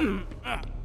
Mm. Uh.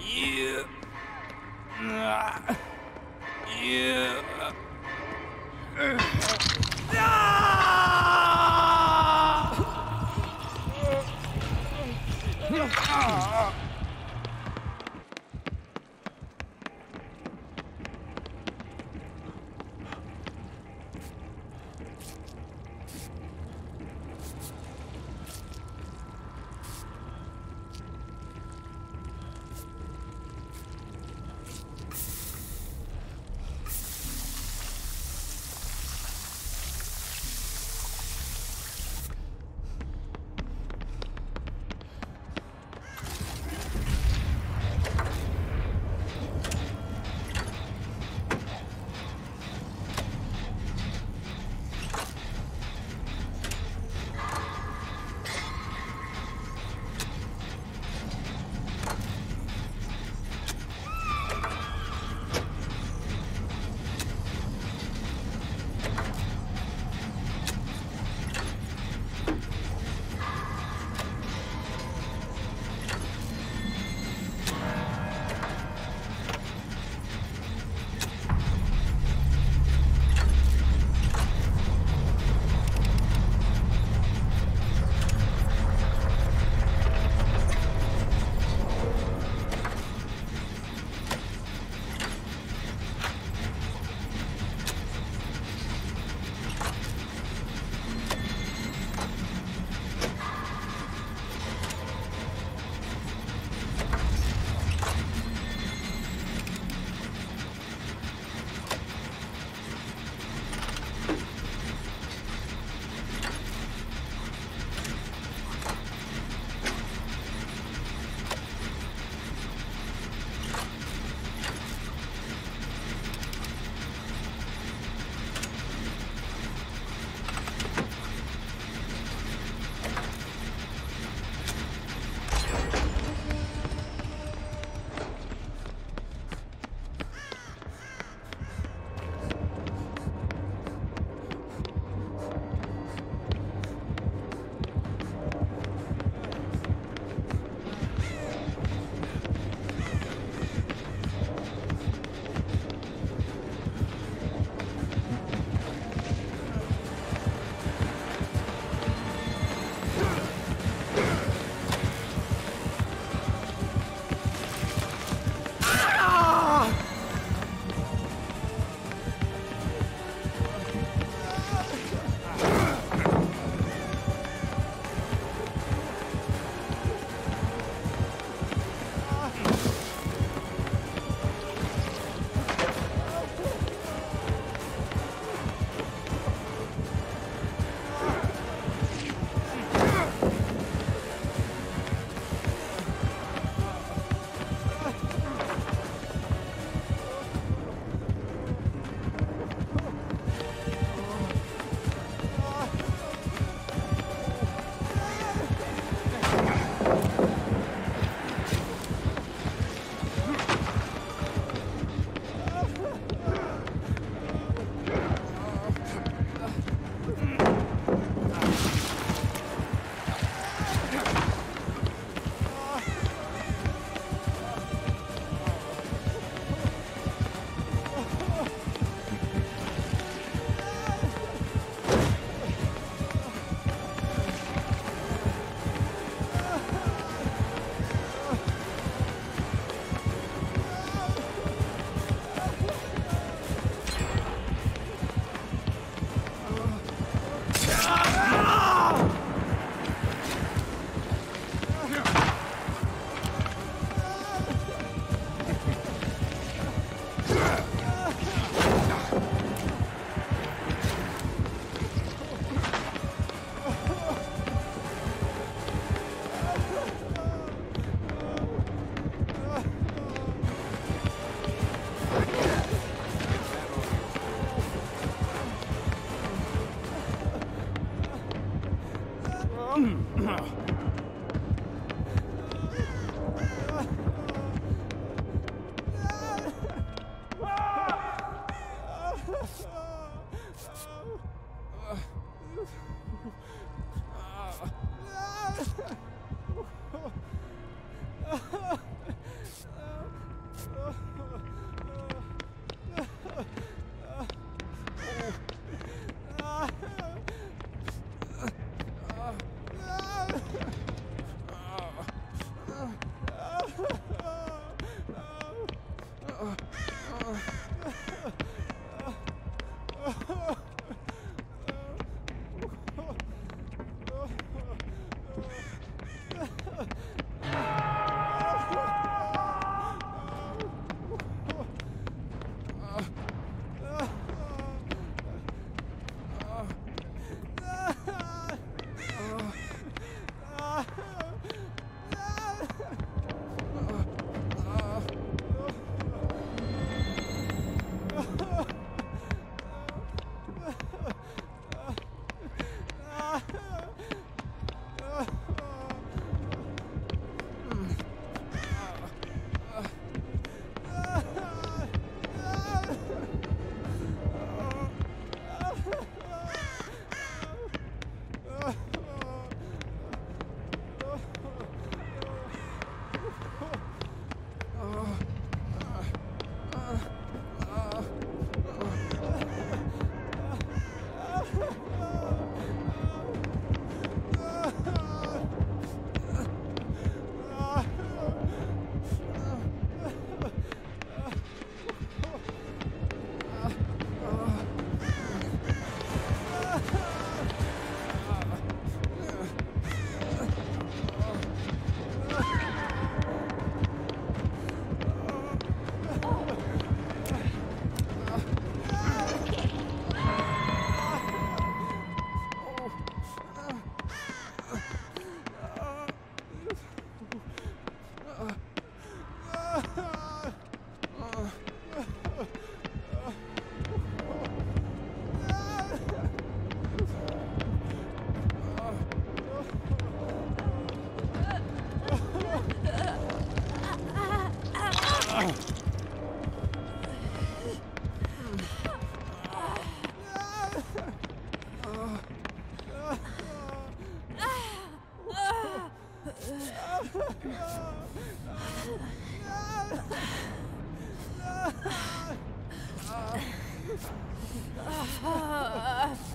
И... Э, а, и... Э, ah uh, uh,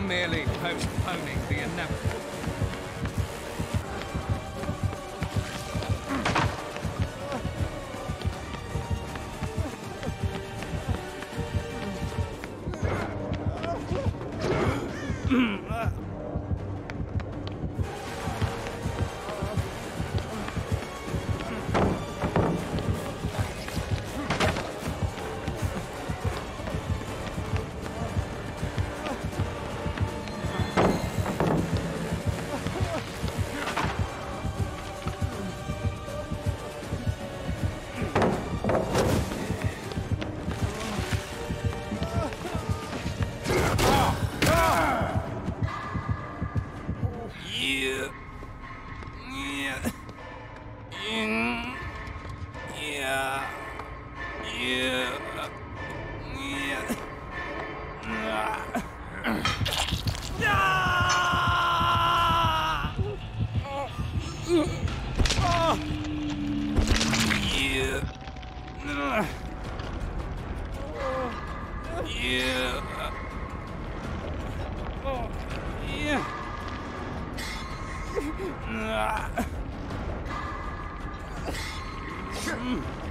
You're merely postponing Mm.